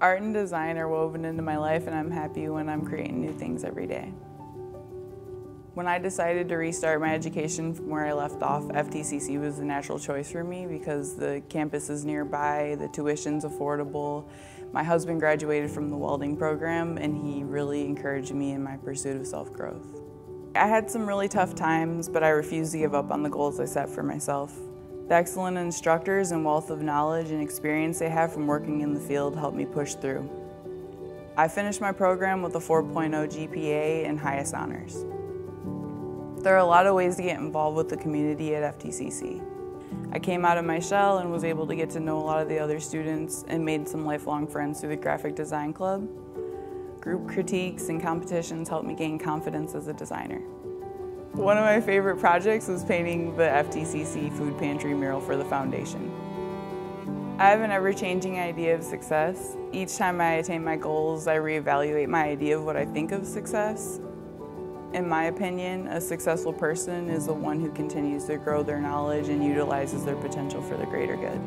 Art and design are woven into my life and I'm happy when I'm creating new things every day. When I decided to restart my education from where I left off, FTCC was the natural choice for me because the campus is nearby, the tuition's affordable. My husband graduated from the welding program and he really encouraged me in my pursuit of self-growth. I had some really tough times, but I refused to give up on the goals I set for myself. The excellent instructors and wealth of knowledge and experience they have from working in the field helped me push through. I finished my program with a 4.0 GPA and highest honors. There are a lot of ways to get involved with the community at FTCC. I came out of my shell and was able to get to know a lot of the other students and made some lifelong friends through the Graphic Design Club. Group critiques and competitions helped me gain confidence as a designer. One of my favorite projects was painting the FTCC food pantry mural for the foundation. I have an ever-changing idea of success. Each time I attain my goals, I reevaluate my idea of what I think of success in my opinion, a successful person is the one who continues to grow their knowledge and utilizes their potential for the greater good.